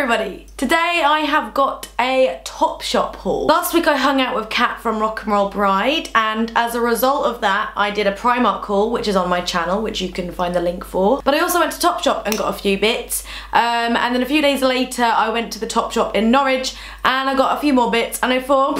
everybody! Today I have got a Topshop haul. Last week I hung out with Kat from Rock and Roll Bride and as a result of that I did a Primark haul which is on my channel which you can find the link for. But I also went to Topshop and got a few bits um, and then a few days later I went to the Topshop in Norwich and I got a few more bits and I thought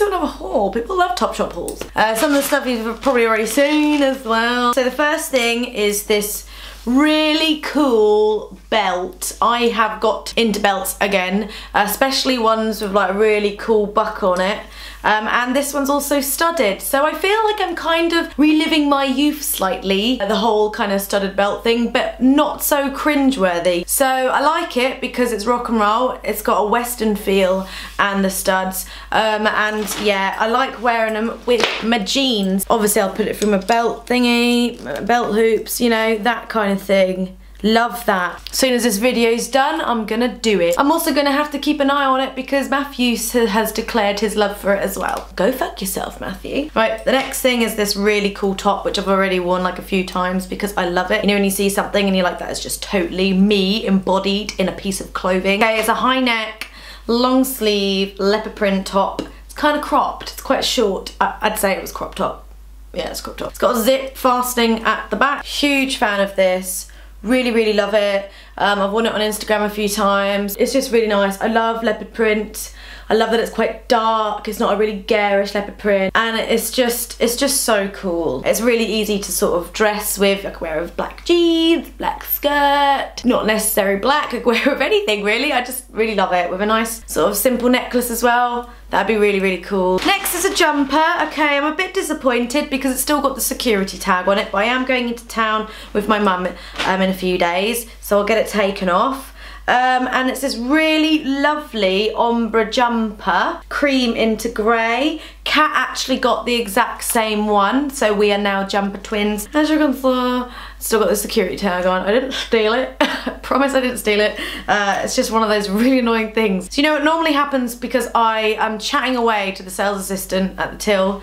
do another haul. People love Topshop hauls. Uh, some of the stuff you've probably already seen as well. So the first thing is this really cool belt. I have got into belts again, especially ones with like a really cool buck on it. Um, and this one's also studded. So I feel like I'm kind of reliving my youth slightly, the whole kind of studded belt thing, but not so cringeworthy. So I like it because it's rock and roll. It's got a western feel and the studs. Um, and yeah, I like wearing them with my jeans. Obviously I'll put it through my belt thingy, belt hoops, you know, that kind of thing. Love that. As soon as this video's done, I'm gonna do it. I'm also gonna have to keep an eye on it because Matthew has declared his love for it as well. Go fuck yourself, Matthew. Right, the next thing is this really cool top, which I've already worn like a few times because I love it. You know when you see something and you're like, that is just totally me embodied in a piece of clothing. Okay, it's a high neck, long sleeve, leopard print top. It's kind of cropped, it's quite short. I'd say it was crop top. Yeah, it's crop top. It's got a zip fastening at the back. Huge fan of this. Really, really love it. Um, I've worn it on Instagram a few times. It's just really nice. I love leopard print. I love that it's quite dark. It's not a really garish leopard print. And it's just, it's just so cool. It's really easy to sort of dress with. I can wear with black jeans, black skirt. Not necessarily black, I wear with anything really. I just really love it. With a nice sort of simple necklace as well. That'd be really, really cool. Next is a jumper. Okay, I'm a bit disappointed because it's still got the security tag on it, but I am going into town with my mum um, in a few days, so I'll get it taken off. Um, and it's this really lovely ombre jumper, cream into grey. Kat actually got the exact same one, so we are now jumper twins. As you can see, still got the security tag on. I didn't steal it. Promise I didn't steal it. Uh, it's just one of those really annoying things. So you know what normally happens because I am chatting away to the sales assistant at the till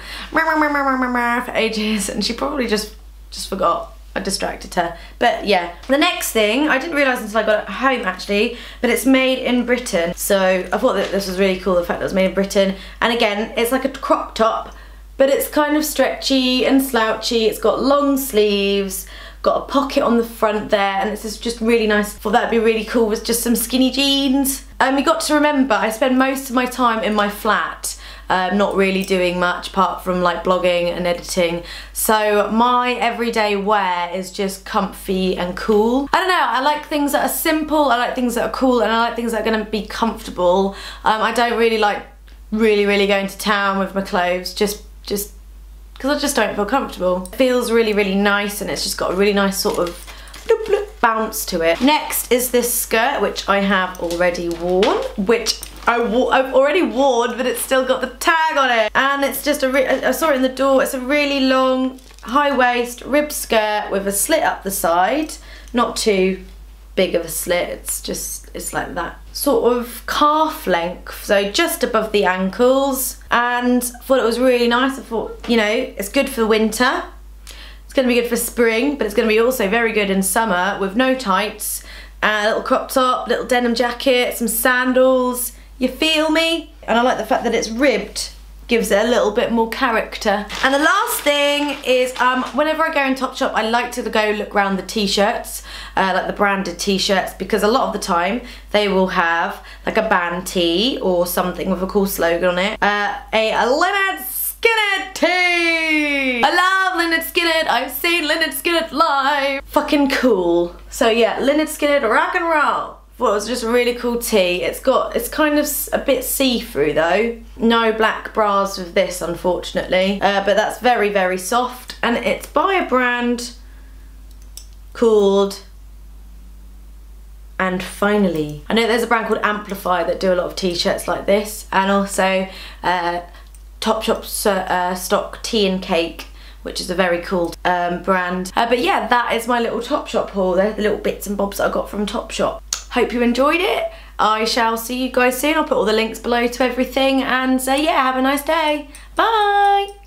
for ages and she probably just just forgot I distracted her. But yeah, the next thing, I didn't realise until I got home actually, but it's made in Britain. So I thought that this was really cool, the fact that it was made in Britain. And again, it's like a crop top, but it's kind of stretchy and slouchy. It's got long sleeves, got a pocket on the front there, and this is just really nice. Thought that'd be really cool with just some skinny jeans. And um, you got to remember, I spend most of my time in my flat um, not really doing much apart from like blogging and editing. So my everyday wear is just comfy and cool. I don't know, I like things that are simple, I like things that are cool, and I like things that are gonna be comfortable. Um, I don't really like really, really going to town with my clothes, just, just because I just don't feel comfortable. It feels really, really nice and it's just got a really nice sort of bloop, bloop bounce to it. Next is this skirt, which I have already worn, which I have already worn, but it's still got the tag on it. And it's just a, I saw it in the door, it's a really long high waist rib skirt with a slit up the side. Not too big of a slit, it's just, it's like that sort of calf length, so just above the ankles. And I thought it was really nice. I thought, you know, it's good for winter. It's gonna be good for spring, but it's gonna be also very good in summer with no tights, a little crop top, little denim jacket, some sandals, you feel me? And I like the fact that it's ribbed gives it a little bit more character. And the last thing is, um, whenever I go in Topshop, I like to go look around the t-shirts, uh, like the branded t-shirts, because a lot of the time they will have like a band tee or something with a cool slogan on it. Uh, a, Lynyrd Skynyrd tee! I love Lynyrd Skynyrd, I've seen Lynyrd Skynyrd live. Fucking cool. So yeah, Lynyrd Skynyrd rock and roll. Well, it's just really cool tee. It's got, it's kind of a bit see-through though. No black bras with this, unfortunately. Uh, but that's very, very soft. And it's by a brand called and finally I know there's a brand called Amplify that do a lot of t-shirts like this and also uh, Topshop's uh, stock tea and cake which is a very cool um, brand uh, but yeah that is my little Topshop haul they're the little bits and bobs that I got from Topshop Hope you enjoyed it. I shall see you guys soon. I'll put all the links below to everything and uh, yeah, have a nice day. Bye.